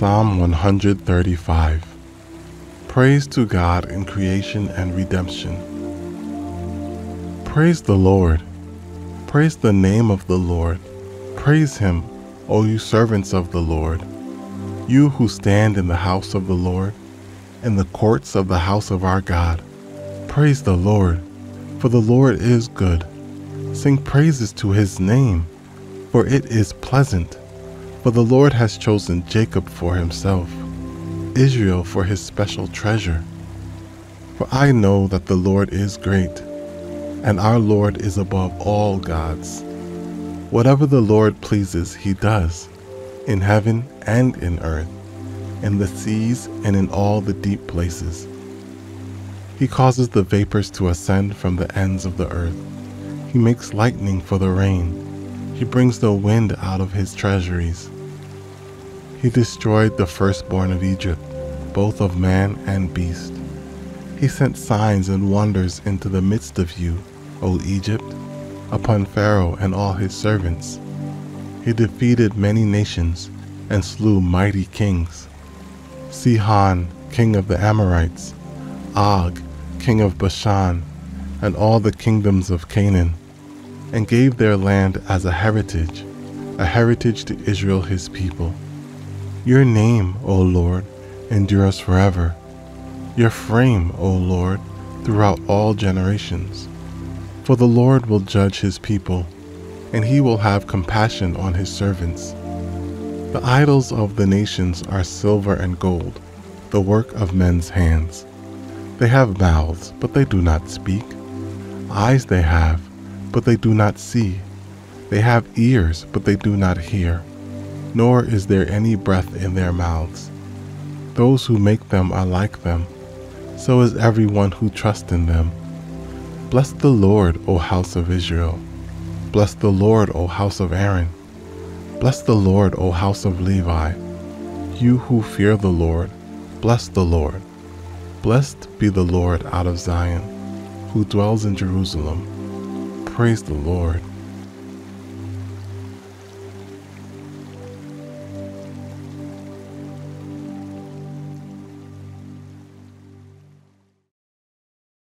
Psalm 135 Praise to God in creation and redemption. Praise the Lord. Praise the name of the Lord. Praise him, O you servants of the Lord. You who stand in the house of the Lord, in the courts of the house of our God. Praise the Lord, for the Lord is good. Sing praises to his name, for it is pleasant. For the Lord has chosen Jacob for himself, Israel for his special treasure. For I know that the Lord is great, and our Lord is above all gods. Whatever the Lord pleases, he does, in heaven and in earth, in the seas and in all the deep places. He causes the vapors to ascend from the ends of the earth. He makes lightning for the rain. He brings the wind out of his treasuries. He destroyed the firstborn of Egypt, both of man and beast. He sent signs and wonders into the midst of you, O Egypt, upon Pharaoh and all his servants. He defeated many nations and slew mighty kings. Sihon, king of the Amorites, Og, king of Bashan, and all the kingdoms of Canaan and gave their land as a heritage, a heritage to Israel his people. Your name, O Lord, endures forever. Your frame, O Lord, throughout all generations. For the Lord will judge his people, and he will have compassion on his servants. The idols of the nations are silver and gold, the work of men's hands. They have mouths, but they do not speak. Eyes they have, but they do not see. They have ears, but they do not hear. Nor is there any breath in their mouths. Those who make them are like them. So is everyone who trusts in them. Bless the Lord, O house of Israel. Bless the Lord, O house of Aaron. Bless the Lord, O house of Levi. You who fear the Lord, bless the Lord. Blessed be the Lord out of Zion, who dwells in Jerusalem. Praise the Lord.